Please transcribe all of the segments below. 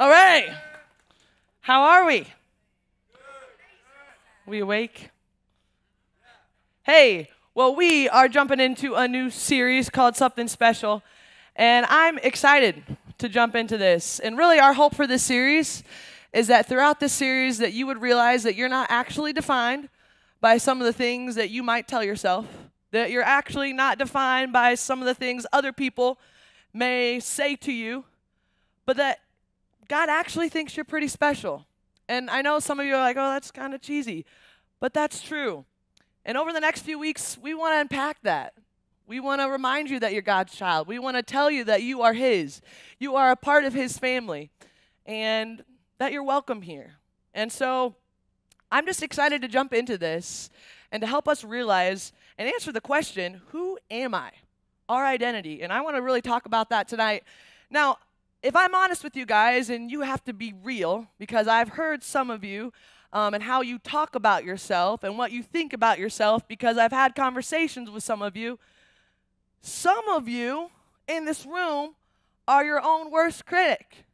All right. How are we? We awake? Hey, well, we are jumping into a new series called Something Special, and I'm excited to jump into this. And really, our hope for this series is that throughout this series that you would realize that you're not actually defined by some of the things that you might tell yourself, that you're actually not defined by some of the things other people may say to you, but that God actually thinks you're pretty special. And I know some of you are like, oh, that's kind of cheesy, but that's true. And over the next few weeks, we want to unpack that. We want to remind you that you're God's child. We want to tell you that you are His. You are a part of His family and that you're welcome here. And so I'm just excited to jump into this and to help us realize and answer the question who am I? Our identity. And I want to really talk about that tonight. Now, if I'm honest with you guys, and you have to be real, because I've heard some of you um, and how you talk about yourself and what you think about yourself, because I've had conversations with some of you. Some of you in this room are your own worst critic.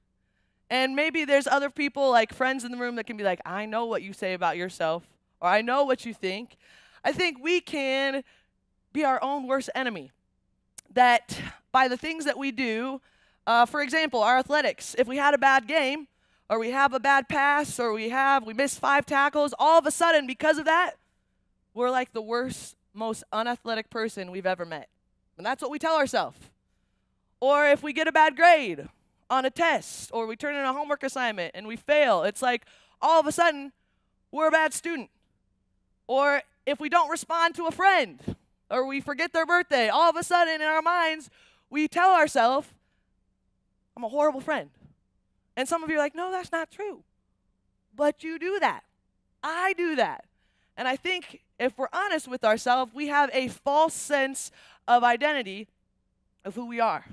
And maybe there's other people, like friends in the room, that can be like, I know what you say about yourself, or I know what you think. I think we can be our own worst enemy. That by the things that we do, uh, for example, our athletics, if we had a bad game, or we have a bad pass, or we have, we miss five tackles, all of a sudden, because of that, we're like the worst, most unathletic person we've ever met. And that's what we tell ourselves. Or if we get a bad grade on a test, or we turn in a homework assignment and we fail, it's like all of a sudden, we're a bad student. Or if we don't respond to a friend, or we forget their birthday, all of a sudden in our minds, we tell ourselves, I'm a horrible friend. And some of you are like, no, that's not true. But you do that. I do that. And I think if we're honest with ourselves, we have a false sense of identity of who we are.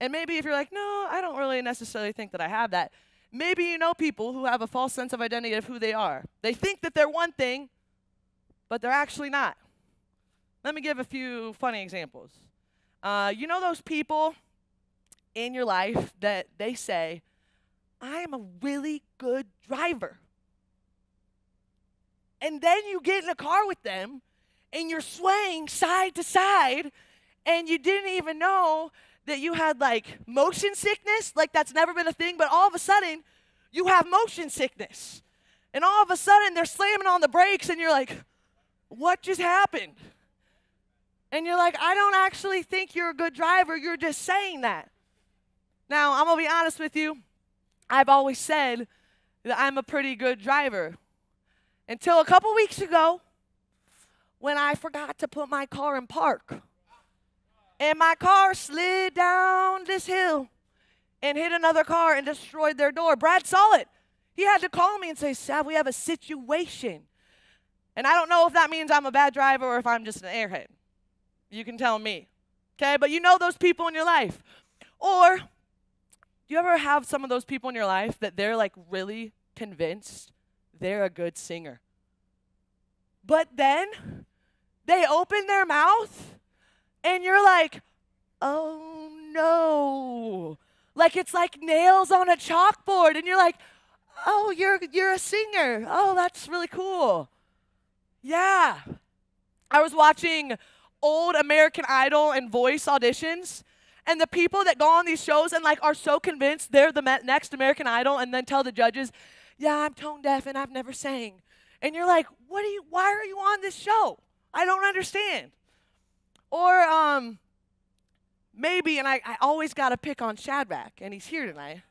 And maybe if you're like, no, I don't really necessarily think that I have that, maybe you know people who have a false sense of identity of who they are. They think that they're one thing, but they're actually not. Let me give a few funny examples. Uh, you know those people in your life that they say, I am a really good driver. And then you get in a car with them and you're swaying side to side and you didn't even know that you had like motion sickness, like that's never been a thing, but all of a sudden you have motion sickness. And all of a sudden they're slamming on the brakes and you're like, what just happened? And you're like, I don't actually think you're a good driver. You're just saying that. I'm going to be honest with you. I've always said that I'm a pretty good driver. Until a couple weeks ago, when I forgot to put my car in park. And my car slid down this hill and hit another car and destroyed their door. Brad saw it. He had to call me and say, Sav, we have a situation. And I don't know if that means I'm a bad driver or if I'm just an airhead. You can tell me. Okay? But you know those people in your life. Or do you ever have some of those people in your life that they're like really convinced they're a good singer? But then they open their mouth and you're like, oh no. Like it's like nails on a chalkboard and you're like, oh, you're you're a singer. Oh, that's really cool. Yeah. I was watching old American Idol and voice auditions. And the people that go on these shows and like are so convinced they're the next American Idol and then tell the judges, "Yeah, I'm tone deaf and I've never sang." And you're like, "What are you why are you on this show? I don't understand." Or um maybe and I, I always got to pick on Shadrach and he's here tonight.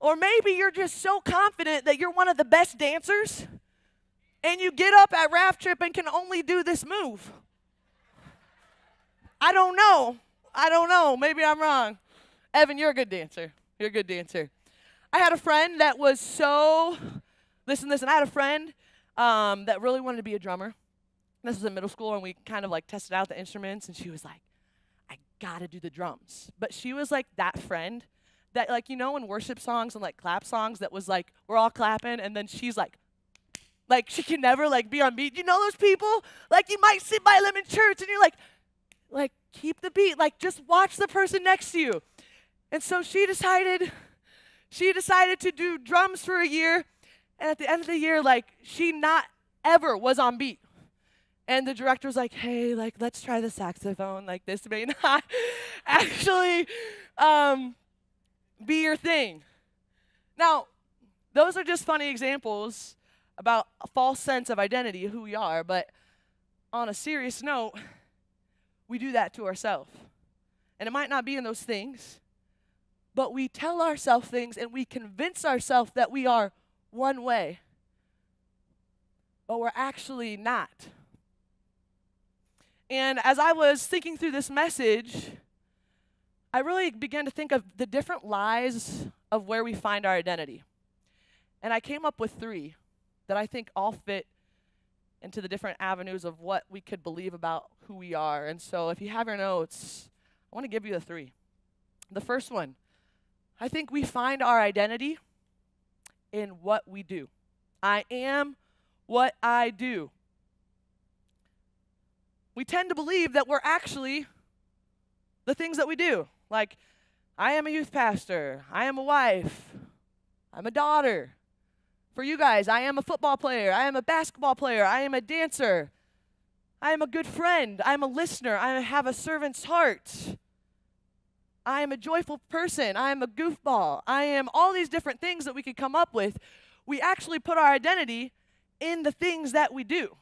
Or maybe you're just so confident that you're one of the best dancers and you get up at raft trip and can only do this move. I don't know. I don't know. Maybe I'm wrong. Evan, you're a good dancer. You're a good dancer. I had a friend that was so, listen, listen, I had a friend um, that really wanted to be a drummer. This was in middle school, and we kind of like tested out the instruments, and she was like, I gotta do the drums. But she was like that friend that, like, you know, in worship songs and like clap songs, that was like, we're all clapping, and then she's like, like she can never like be on beat. You know those people? Like you might sit by them in church and you're like, like keep the beat. Like just watch the person next to you. And so she decided she decided to do drums for a year, and at the end of the year, like, she not ever was on beat. And the director was like, hey, like, let's try the saxophone. Like, this may not actually um, be your thing. Now, those are just funny examples about a false sense of identity, who we are, but on a serious note, we do that to ourselves. And it might not be in those things, but we tell ourselves things and we convince ourselves that we are one way, but we're actually not. And as I was thinking through this message, I really began to think of the different lies of where we find our identity. And I came up with three that I think all fit into the different avenues of what we could believe about who we are. And so if you have your notes, I want to give you the three. The first one, I think we find our identity in what we do. I am what I do. We tend to believe that we're actually the things that we do. Like, I am a youth pastor, I am a wife, I'm a daughter, for you guys, I am a football player. I am a basketball player. I am a dancer. I am a good friend. I am a listener. I have a servant's heart. I am a joyful person. I am a goofball. I am all these different things that we could come up with. We actually put our identity in the things that we do.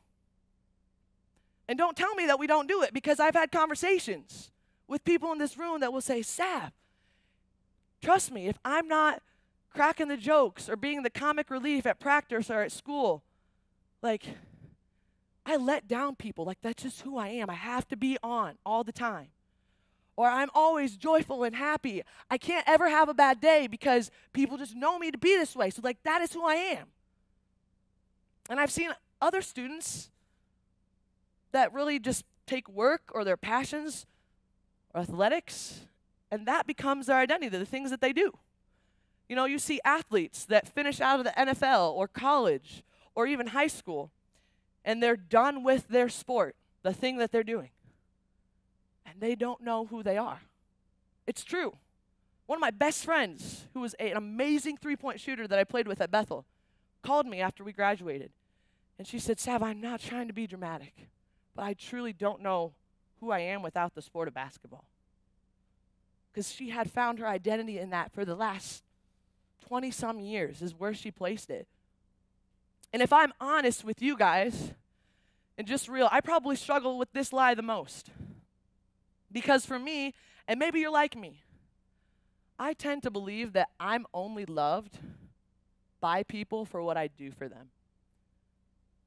And don't tell me that we don't do it because I've had conversations with people in this room that will say, Sav, trust me, if I'm not cracking the jokes or being the comic relief at practice or at school. Like, I let down people. Like, that's just who I am. I have to be on all the time. Or I'm always joyful and happy. I can't ever have a bad day because people just know me to be this way. So, like, that is who I am. And I've seen other students that really just take work or their passions or athletics, and that becomes their identity, the things that they do. You know, you see athletes that finish out of the NFL or college or even high school, and they're done with their sport, the thing that they're doing, and they don't know who they are. It's true. One of my best friends, who was an amazing three point shooter that I played with at Bethel, called me after we graduated. And she said, Sav, I'm not trying to be dramatic, but I truly don't know who I am without the sport of basketball. Because she had found her identity in that for the last 20 some years is where she placed it. And if I'm honest with you guys, and just real, I probably struggle with this lie the most. Because for me, and maybe you're like me, I tend to believe that I'm only loved by people for what I do for them.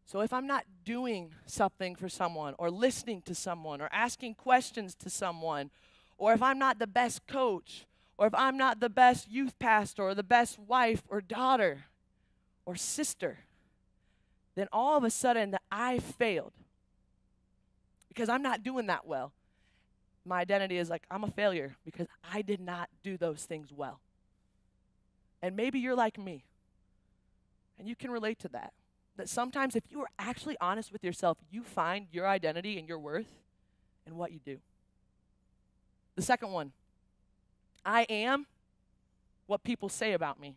So if I'm not doing something for someone, or listening to someone, or asking questions to someone, or if I'm not the best coach, or if I'm not the best youth pastor or the best wife or daughter or sister, then all of a sudden that I failed because I'm not doing that well. My identity is like, I'm a failure because I did not do those things well. And maybe you're like me, and you can relate to that. That sometimes, if you are actually honest with yourself, you find your identity and your worth in what you do. The second one I am what people say about me.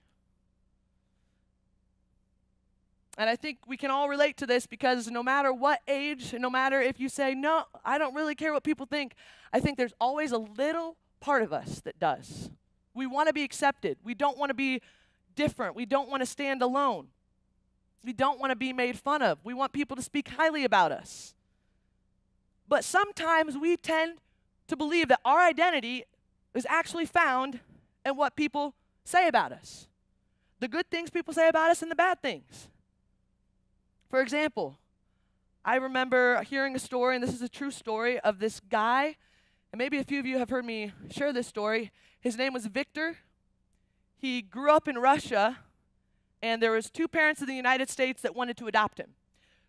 And I think we can all relate to this because no matter what age, no matter if you say, no, I don't really care what people think, I think there's always a little part of us that does. We want to be accepted. We don't want to be different. We don't want to stand alone. We don't want to be made fun of. We want people to speak highly about us. But sometimes we tend to believe that our identity is actually found in what people say about us the good things people say about us and the bad things. For example, I remember hearing a story, and this is a true story, of this guy, and maybe a few of you have heard me share this story. His name was Victor. He grew up in Russia, and there was two parents in the United States that wanted to adopt him.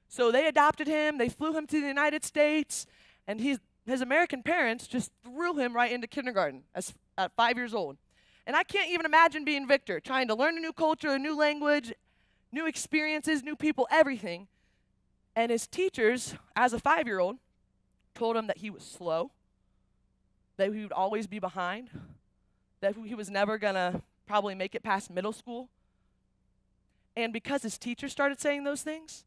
So they adopted him, they flew him to the United States, and he's his American parents just threw him right into kindergarten as, at five years old. And I can't even imagine being Victor, trying to learn a new culture, a new language, new experiences, new people, everything. And his teachers, as a five year old, told him that he was slow, that he would always be behind, that he was never going to probably make it past middle school. And because his teacher started saying those things,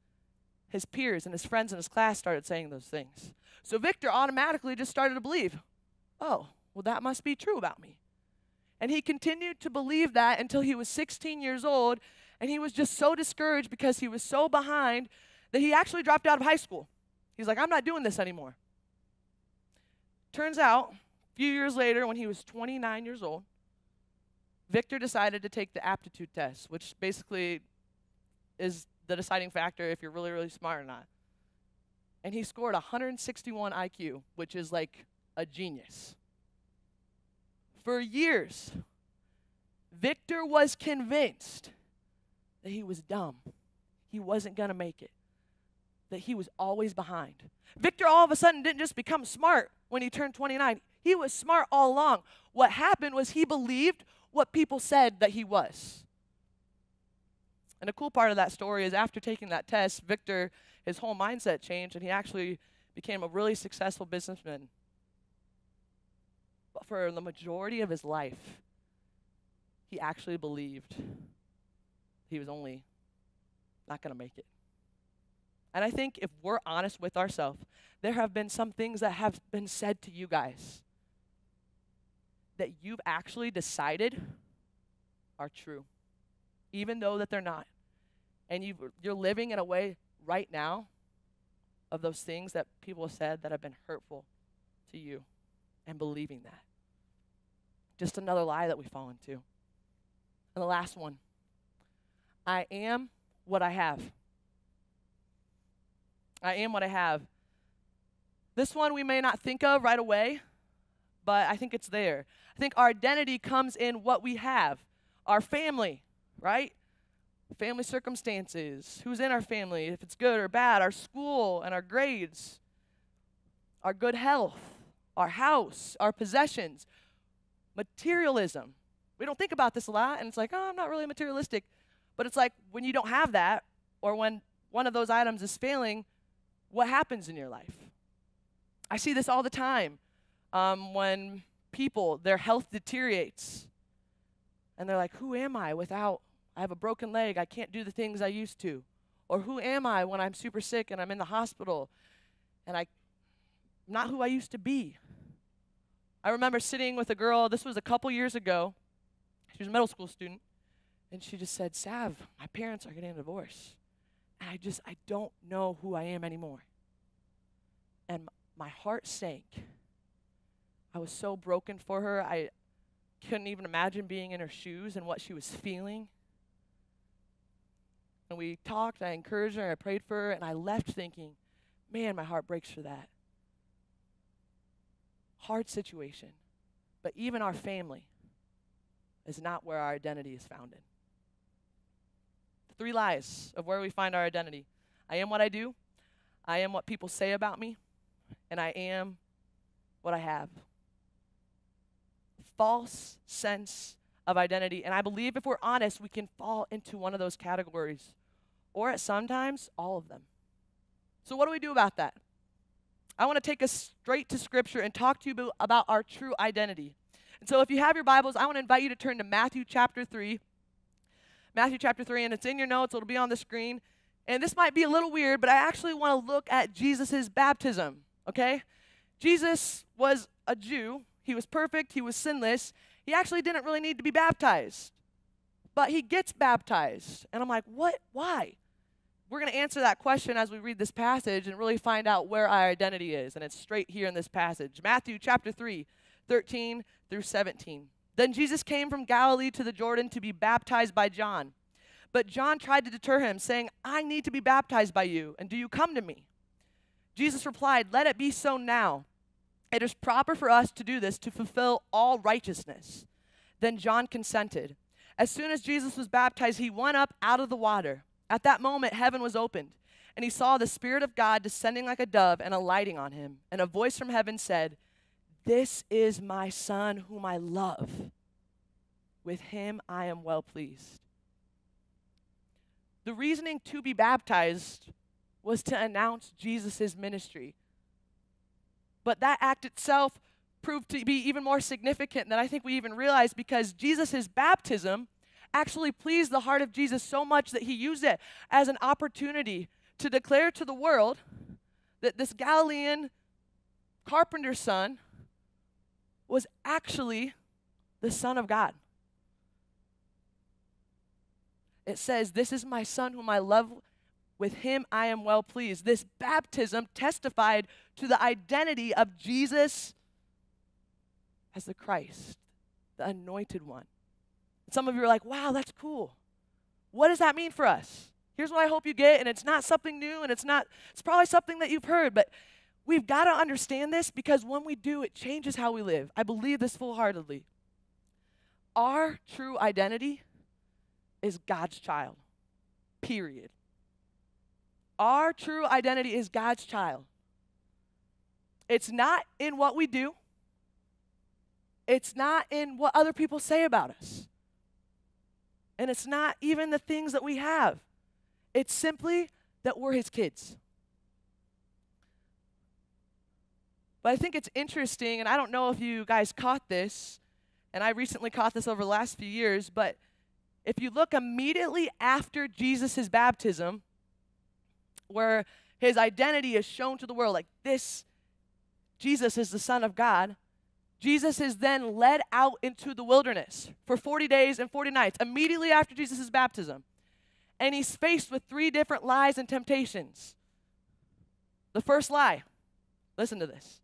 his peers and his friends in his class started saying those things. So Victor automatically just started to believe, oh, well, that must be true about me. And he continued to believe that until he was 16 years old. And he was just so discouraged because he was so behind that he actually dropped out of high school. He's like, I'm not doing this anymore. Turns out, a few years later, when he was 29 years old, Victor decided to take the aptitude test, which basically is the deciding factor if you're really, really smart or not. And he scored 161 IQ, which is like a genius. For years, Victor was convinced that he was dumb. He wasn't going to make it, that he was always behind. Victor all of a sudden didn't just become smart when he turned 29, he was smart all along. What happened was he believed what people said that he was. And the cool part of that story is after taking that test, Victor, his whole mindset changed and he actually became a really successful businessman. But for the majority of his life, he actually believed he was only not going to make it. And I think if we're honest with ourselves, there have been some things that have been said to you guys that you've actually decided are true, even though that they're not and you you're living in a way right now of those things that people have said that have been hurtful to you and believing that. Just another lie that we fall into. And the last one I am what I have. I am what I have. This one we may not think of right away, but I think it's there. I think our identity comes in what we have our family, right? family circumstances, who's in our family, if it's good or bad, our school and our grades, our good health, our house, our possessions, materialism. We don't think about this a lot, and it's like, oh, I'm not really materialistic. But it's like when you don't have that, or when one of those items is failing, what happens in your life? I see this all the time um, when people, their health deteriorates, and they're like, who am I without I have a broken leg. I can't do the things I used to. Or who am I when I'm super sick and I'm in the hospital and I'm not who I used to be. I remember sitting with a girl, this was a couple years ago. She was a middle school student, and she just said, "Sav, my parents are getting a divorce." And I just I don't know who I am anymore. And my heart sank. I was so broken for her. I couldn't even imagine being in her shoes and what she was feeling. And we talked, I encouraged her, I prayed for her, and I left thinking, man, my heart breaks for that. Hard situation. But even our family is not where our identity is founded. The three lies of where we find our identity I am what I do, I am what people say about me, and I am what I have. False sense of identity. And I believe if we're honest, we can fall into one of those categories or at sometimes all of them. So, what do we do about that? I want to take us straight to Scripture and talk to you about our true identity. And so, if you have your Bibles, I want to invite you to turn to Matthew chapter 3. Matthew chapter 3, and it's in your notes, it'll be on the screen. And this might be a little weird, but I actually want to look at Jesus' baptism, okay? Jesus was a Jew, he was perfect, he was sinless. He actually didn't really need to be baptized, but he gets baptized. And I'm like, what? Why? We're going to answer that question as we read this passage and really find out where our identity is. And it's straight here in this passage Matthew chapter 3, 13 through 17. Then Jesus came from Galilee to the Jordan to be baptized by John. But John tried to deter him, saying, I need to be baptized by you, and do you come to me? Jesus replied, Let it be so now. It is proper for us to do this to fulfill all righteousness. Then John consented. As soon as Jesus was baptized, he went up out of the water. At that moment, heaven was opened, and he saw the Spirit of God descending like a dove and alighting on him. And a voice from heaven said, This is my Son, whom I love. With him I am well pleased. The reasoning to be baptized was to announce Jesus' ministry. But that act itself proved to be even more significant than I think we even realize because Jesus' baptism actually pleased the heart of Jesus so much that he used it as an opportunity to declare to the world that this Galilean carpenter's son was actually the Son of God. It says, This is my son whom I love. With him I am well pleased. This baptism testified to the identity of Jesus as the Christ, the anointed one. Some of you are like, wow, that's cool. What does that mean for us? Here's what I hope you get, and it's not something new, and it's not, it's probably something that you've heard, but we've got to understand this because when we do, it changes how we live. I believe this full heartedly. Our true identity is God's child, period. Our true identity is God's child. It's not in what we do, it's not in what other people say about us. And it's not even the things that we have. It's simply that we're his kids. But I think it's interesting, and I don't know if you guys caught this, and I recently caught this over the last few years, but if you look immediately after Jesus' baptism, where his identity is shown to the world, like this, Jesus is the Son of God, Jesus is then led out into the wilderness for 40 days and 40 nights, immediately after Jesus' baptism. And he's faced with three different lies and temptations. The first lie, listen to this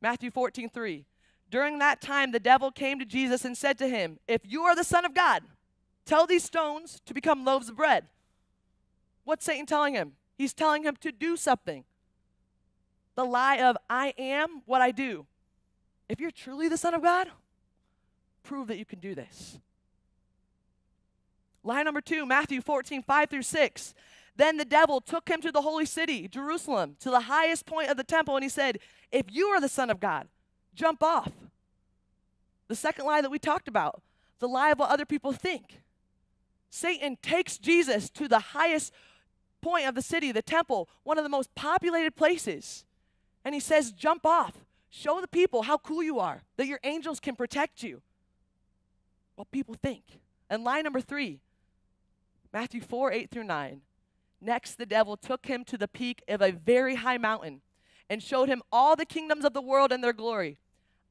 Matthew 14, 3. During that time, the devil came to Jesus and said to him, If you are the Son of God, tell these stones to become loaves of bread. What's Satan telling him? He's telling him to do something. The lie of, I am what I do. If you're truly the Son of God, prove that you can do this. Line number two, Matthew 14, 5 through 6. Then the devil took him to the holy city, Jerusalem, to the highest point of the temple, and he said, If you are the Son of God, jump off. The second lie that we talked about, the lie of what other people think. Satan takes Jesus to the highest point of the city, the temple, one of the most populated places, and he says, Jump off. Show the people how cool you are, that your angels can protect you. What people think. And lie number three, Matthew 4 8 through 9. Next, the devil took him to the peak of a very high mountain and showed him all the kingdoms of the world and their glory.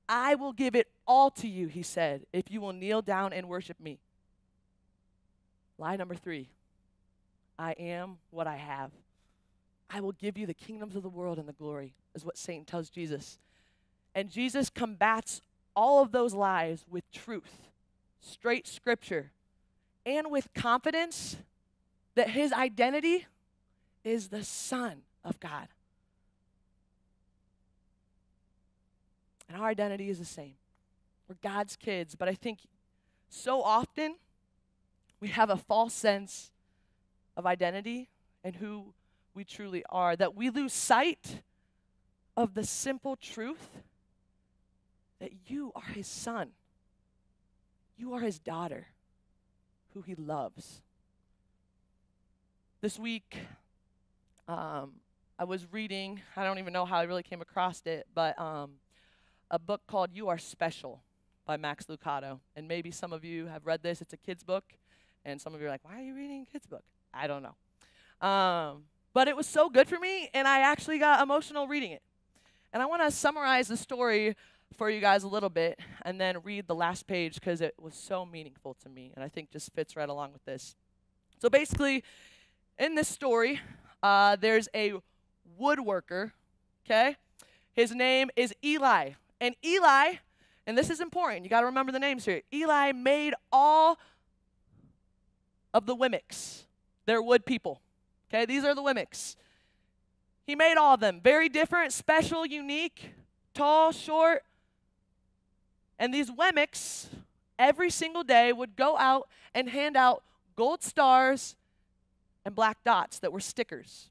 I will give it all to you, he said, if you will kneel down and worship me. Lie number three I am what I have. I will give you the kingdoms of the world and the glory, is what Satan tells Jesus. And Jesus combats all of those lies with truth, straight scripture, and with confidence that his identity is the Son of God. And our identity is the same. We're God's kids, but I think so often we have a false sense of identity and who we truly are that we lose sight of the simple truth that you are his son. You are his daughter, who he loves. This week, um, I was reading, I don't even know how I really came across it, but um, a book called You Are Special by Max Lucado. And maybe some of you have read this. It's a kid's book. And some of you are like, why are you reading a kid's book? I don't know. Um, but it was so good for me, and I actually got emotional reading it. And I want to summarize the story for you guys a little bit and then read the last page because it was so meaningful to me and I think just fits right along with this. So basically, in this story, uh, there's a woodworker, okay? His name is Eli. And Eli, and this is important, you got to remember the names here. Eli made all of the Wemmicks. They're wood people, okay? These are the Wemmicks. He made all of them. Very different, special, unique, tall, short, and these Wemmicks, every single day, would go out and hand out gold stars and black dots that were stickers.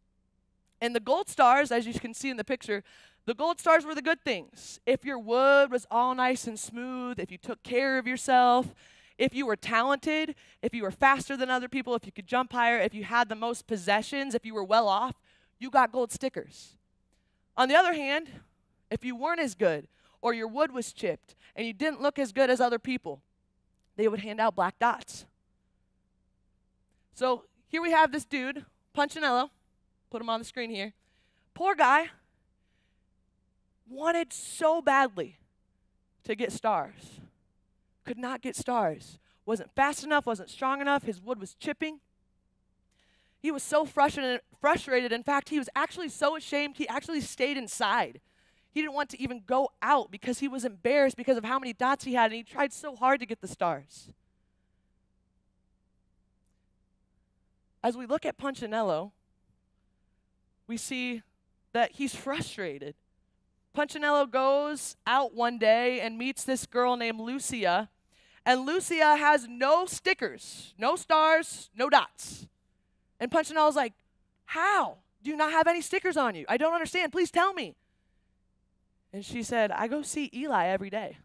And the gold stars, as you can see in the picture, the gold stars were the good things. If your wood was all nice and smooth, if you took care of yourself, if you were talented, if you were faster than other people, if you could jump higher, if you had the most possessions, if you were well off, you got gold stickers. On the other hand, if you weren't as good, or your wood was chipped and you didn't look as good as other people, they would hand out black dots. So here we have this dude, Punchinello. Put him on the screen here. Poor guy wanted so badly to get stars. Could not get stars. Wasn't fast enough, wasn't strong enough. His wood was chipping. He was so frustrated, frustrated. In fact, he was actually so ashamed, he actually stayed inside. He didn't want to even go out because he was embarrassed because of how many dots he had, and he tried so hard to get the stars. As we look at Punchinello, we see that he's frustrated. Punchinello goes out one day and meets this girl named Lucia, and Lucia has no stickers, no stars, no dots. And Punchinello's like, How? Do you not have any stickers on you? I don't understand. Please tell me. And she said, I go see Eli every day.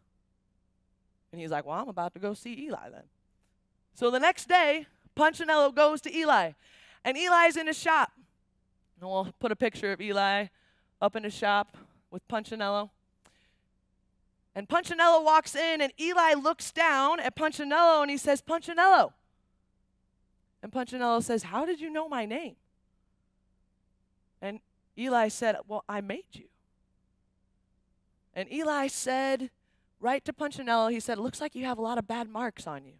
And he's like, Well, I'm about to go see Eli then. So the next day, Punchinello goes to Eli, and Eli's in his shop. And we'll put a picture of Eli up in his shop with Punchinello. And Punchinello walks in, and Eli looks down at Punchinello and he says, Punchinello, and Punchinello says, How did you know my name? And Eli said, Well, I made you. And Eli said, right to Punchinello, he said, Looks like you have a lot of bad marks on you.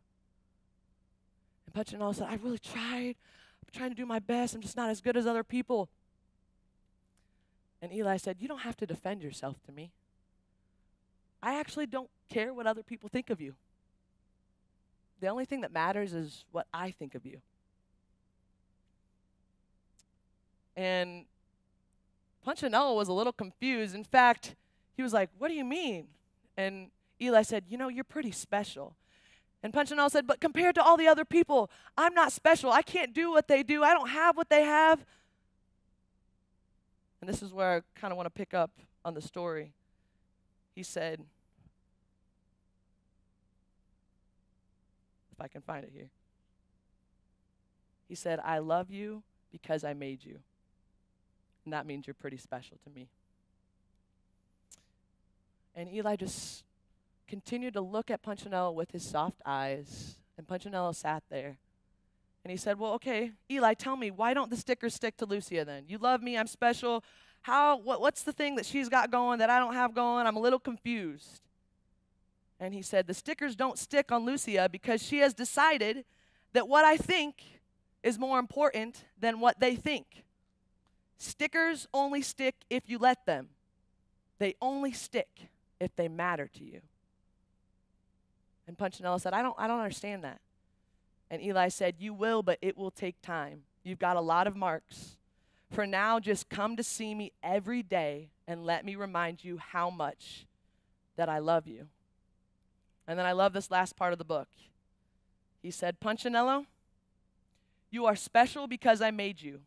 And Punchinello said, I really tried. I'm trying to do my best. I'm just not as good as other people. And Eli said, You don't have to defend yourself to me. I actually don't care what other people think of you. The only thing that matters is what I think of you. And Punchinello was a little confused. In fact, he was like, What do you mean? And Eli said, You know, you're pretty special. And Punchinello said, But compared to all the other people, I'm not special. I can't do what they do. I don't have what they have. And this is where I kind of want to pick up on the story. He said, if I can find it here. He said, I love you because I made you. And that means you're pretty special to me. And Eli just continued to look at Punchinello with his soft eyes. And Punchinello sat there. And he said, Well, okay, Eli, tell me, why don't the stickers stick to Lucia then? You love me, I'm special. How, what, what's the thing that she's got going that I don't have going? I'm a little confused. And he said, The stickers don't stick on Lucia because she has decided that what I think is more important than what they think. Stickers only stick if you let them, they only stick if they matter to you. And Punchinello said, I don't, I don't understand that. And Eli said, You will, but it will take time. You've got a lot of marks. For now, just come to see me every day and let me remind you how much that I love you. And then I love this last part of the book. He said, Punchinello, you are special because I made you,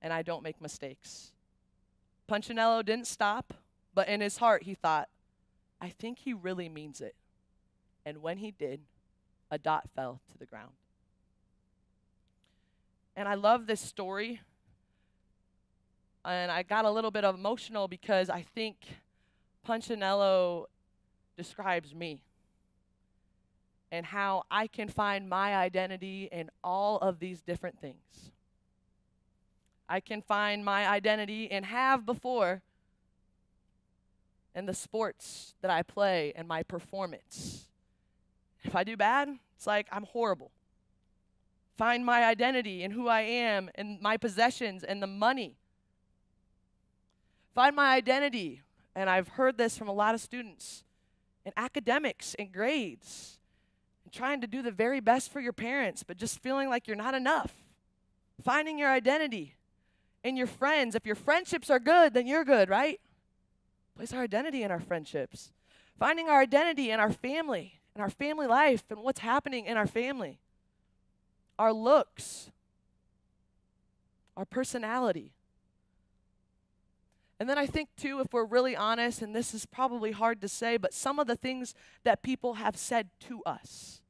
and I don't make mistakes. Punchinello didn't stop, but in his heart he thought, I think he really means it. And when he did, a dot fell to the ground. And I love this story. And I got a little bit emotional because I think Punchinello describes me and how I can find my identity in all of these different things. I can find my identity and have before in the sports that I play and my performance. If I do bad, it's like I'm horrible. Find my identity in who I am and my possessions and the money. Find my identity, and I've heard this from a lot of students, in academics and grades and trying to do the very best for your parents, but just feeling like you're not enough. Finding your identity in your friends. If your friendships are good, then you're good, right? Place our identity in our friendships. Finding our identity in our family, in our family life, and what's happening in our family. Our looks, our personality. And then I think, too, if we're really honest, and this is probably hard to say, but some of the things that people have said to us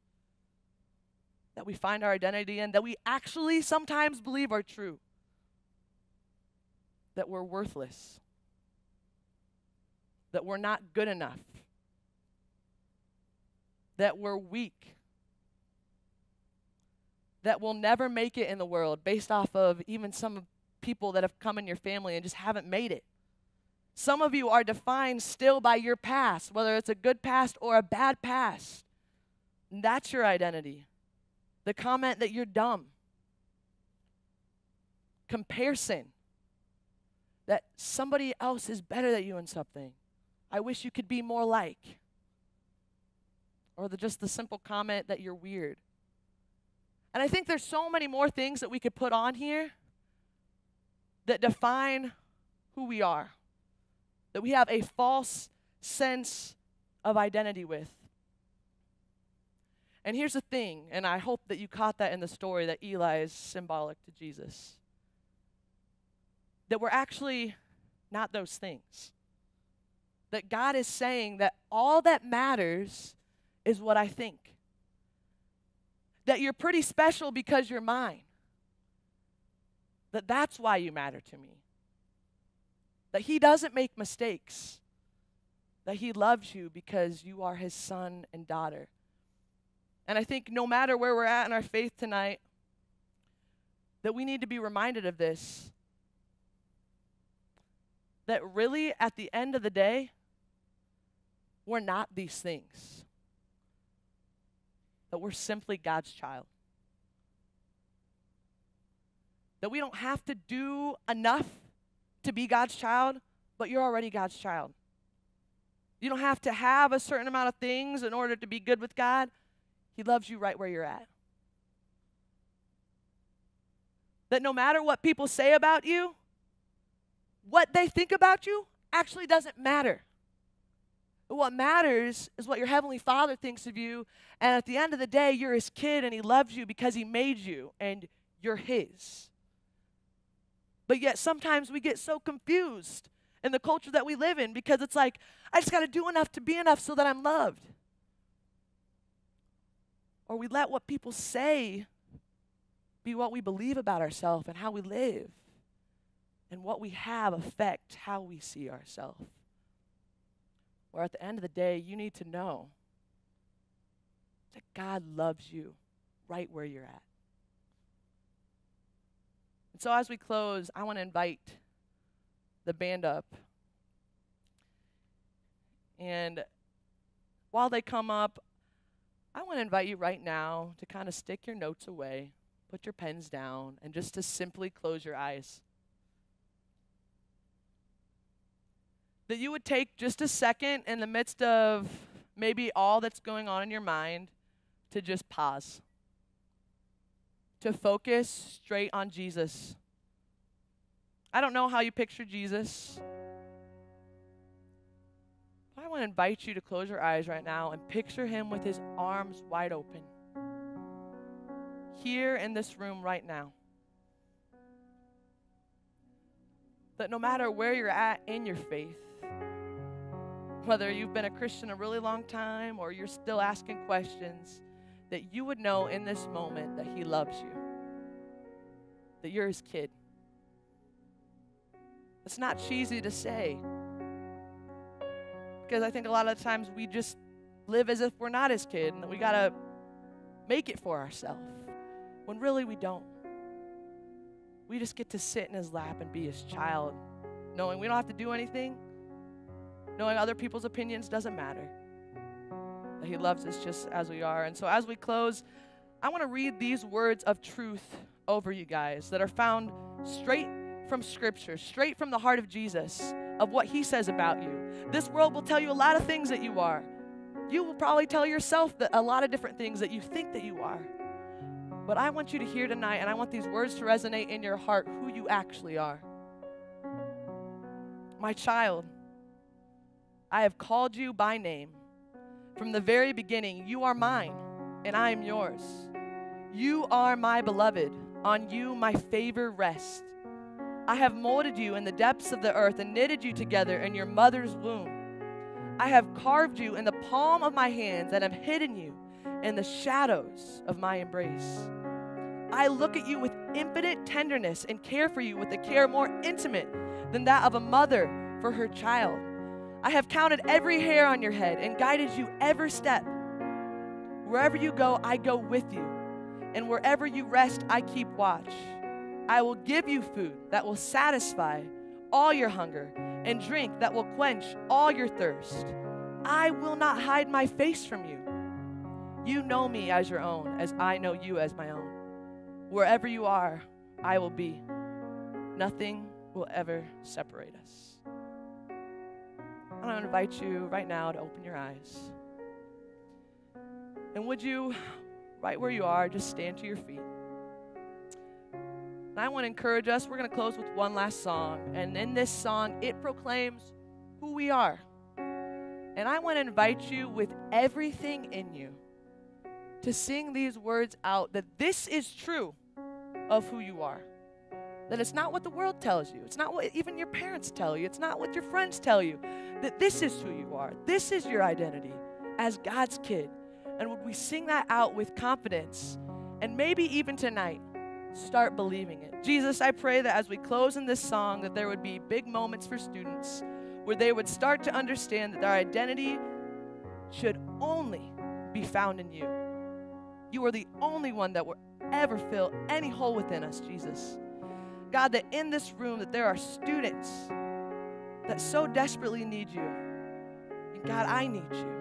that we find our identity in, that we actually sometimes believe are true, that we're worthless, that we're not good enough, that we're weak, that we'll never make it in the world based off of even some people that have come in your family and just haven't made it. Some of you are defined still by your past, whether it's a good past or a bad past. And that's your identity. The comment that you're dumb. Comparison. That somebody else is better than you in something. I wish you could be more like. Or the, just the simple comment that you're weird. And I think there's so many more things that we could put on here that define who we are, that we have a false sense of identity with. And here's the thing, and I hope that you caught that in the story that Eli is symbolic to Jesus. That we're actually not those things. That God is saying that all that matters is what I think. That you're pretty special because you're mine that that's why you matter to me. That He doesn't make mistakes. That He loves you because you are His son and daughter. And I think no matter where we're at in our faith tonight, that we need to be reminded of this. That really, at the end of the day, we're not these things. That we're simply God's child. that we don't have to do enough to be God's child, but you're already God's child. You don't have to have a certain amount of things in order to be good with God. He loves you right where you're at. That no matter what people say about you, what they think about you actually doesn't matter. What matters is what your Heavenly Father thinks of you. And at the end of the day, you're His kid and He loves you because He made you and you're His. But yet sometimes we get so confused in the culture that we live in because it's like, I just got to do enough to be enough so that I'm loved. Or we let what people say be what we believe about ourselves and how we live. And what we have affect how we see ourselves. Or at the end of the day, you need to know that God loves you right where you're at. And so as we close, I want to invite the band up. And while they come up, I want to invite you right now to kind of stick your notes away, put your pens down, and just to simply close your eyes. That you would take just a second in the midst of maybe all that's going on in your mind to just pause to focus straight on Jesus. I don't know how you picture Jesus. But I want to invite you to close your eyes right now and picture him with his arms wide open. Here in this room right now. That no matter where you're at in your faith, whether you've been a Christian a really long time or you're still asking questions, that you would know in this moment that He loves you, that you're His kid. It's not cheesy to say. Because I think a lot of times we just live as if we're not His kid and that we got to make it for ourselves, when really we don't. We just get to sit in His lap and be His child, knowing we don't have to do anything, knowing other people's opinions doesn't matter that He loves us just as we are. And so, as we close, I want to read these words of truth over you guys that are found straight from Scripture, straight from the heart of Jesus, of what He says about you. This world will tell you a lot of things that you are. You will probably tell yourself that a lot of different things that you think that you are. But I want you to hear tonight, and I want these words to resonate in your heart who you actually are. My child, I have called you by name. From the very beginning, you are mine and I am yours. You are my beloved. On you, my favor rests. I have molded you in the depths of the earth and knitted you together in your mother's womb. I have carved you in the palm of my hands and have hidden you in the shadows of my embrace. I look at you with infinite tenderness and care for you with a care more intimate than that of a mother for her child. I have counted every hair on your head and guided you every step. Wherever you go, I go with you. And wherever you rest, I keep watch. I will give you food that will satisfy all your hunger and drink that will quench all your thirst. I will not hide my face from you. You know me as your own, as I know you as my own. Wherever you are, I will be. Nothing will ever separate us. And I want to invite you right now to open your eyes. And would you, right where you are, just stand to your feet? And I want to encourage us. We're going to close with one last song. And in this song, it proclaims who we are. And I want to invite you with everything in you to sing these words out that this is true of who you are. That it's not what the world tells you, it's not what even your parents tell you, it's not what your friends tell you. That this is who you are, this is your identity as God's kid. And would we sing that out with confidence and maybe even tonight? Start believing it. Jesus, I pray that as we close in this song, that there would be big moments for students where they would start to understand that their identity should only be found in you. You are the only one that will ever fill any hole within us, Jesus. God, that in this room that there are students that so desperately need you. And God, I need you.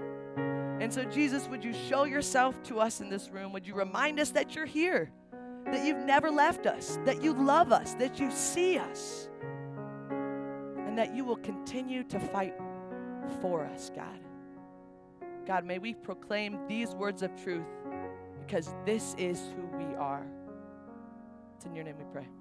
And so, Jesus, would you show yourself to us in this room? Would you remind us that you're here, that you've never left us, that you love us, that you see us, and that you will continue to fight for us, God. God, may we proclaim these words of truth because this is who we are. It's in your name we pray.